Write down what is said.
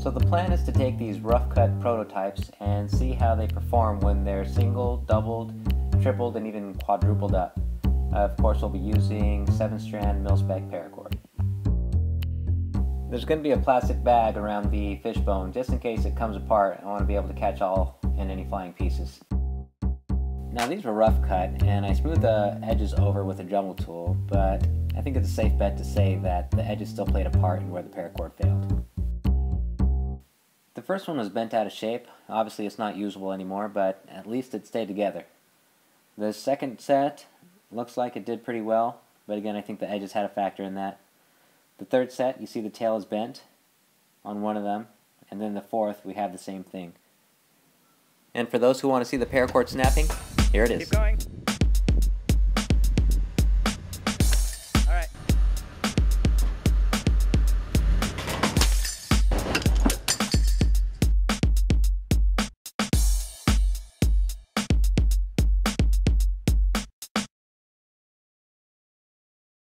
So the plan is to take these rough cut prototypes and see how they perform when they're single, doubled, tripled, and even quadrupled up. Uh, of course we'll be using 7 strand mil-spec paracord. There's going to be a plastic bag around the fishbone just in case it comes apart. I want to be able to catch all and any flying pieces. Now these were rough cut and I smoothed the edges over with a Dremel tool, but I think it's a safe bet to say that the edges still played a part in where the paracord failed. First one was bent out of shape. Obviously it's not usable anymore, but at least it stayed together. The second set looks like it did pretty well, but again I think the edges had a factor in that. The third set, you see the tail is bent on one of them, and then the fourth we have the same thing. And for those who want to see the paracord snapping, here it is.